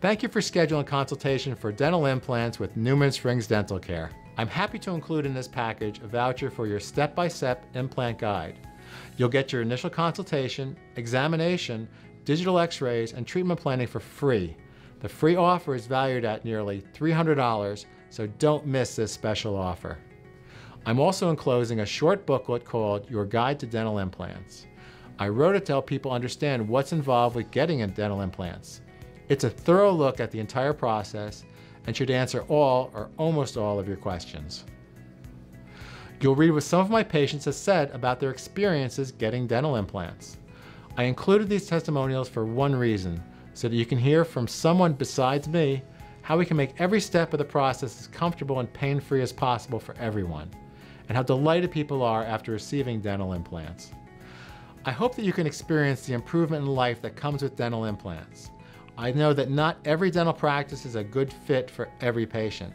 Thank you for scheduling consultation for dental implants with Newman Springs Dental Care. I'm happy to include in this package a voucher for your step-by-step implant guide. You'll get your initial consultation, examination, digital x-rays, and treatment planning for free. The free offer is valued at nearly $300, so don't miss this special offer. I'm also enclosing a short booklet called Your Guide to Dental Implants. I wrote it to help people understand what's involved with getting dental implants. It's a thorough look at the entire process and should answer all or almost all of your questions. You'll read what some of my patients have said about their experiences getting dental implants. I included these testimonials for one reason, so that you can hear from someone besides me how we can make every step of the process as comfortable and pain-free as possible for everyone, and how delighted people are after receiving dental implants. I hope that you can experience the improvement in life that comes with dental implants. I know that not every dental practice is a good fit for every patient.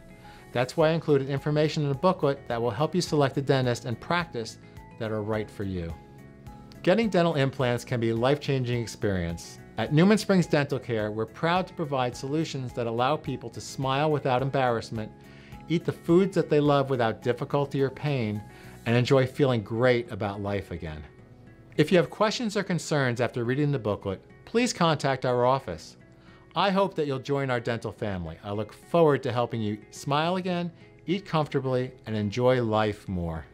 That's why I included information in a booklet that will help you select a dentist and practice that are right for you. Getting dental implants can be a life-changing experience. At Newman Springs Dental Care, we're proud to provide solutions that allow people to smile without embarrassment, eat the foods that they love without difficulty or pain, and enjoy feeling great about life again. If you have questions or concerns after reading the booklet, please contact our office. I hope that you'll join our dental family. I look forward to helping you smile again, eat comfortably, and enjoy life more.